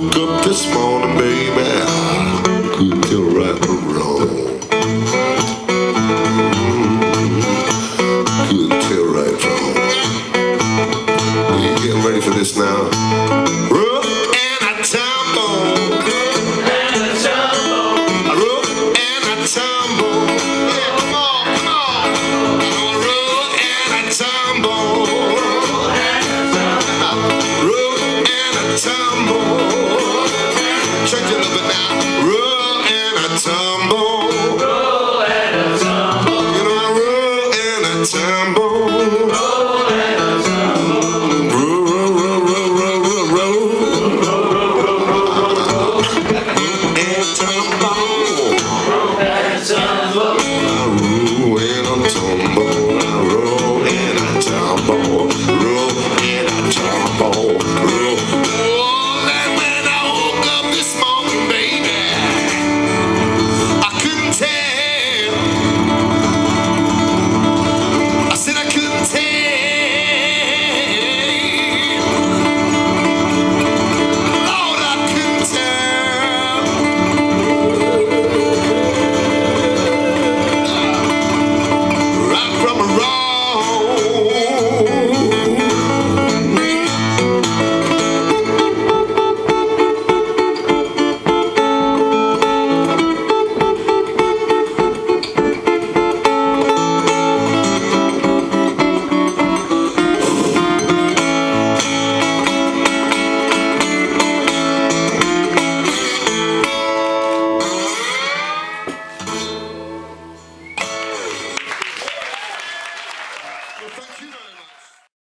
woke up this morning, baby.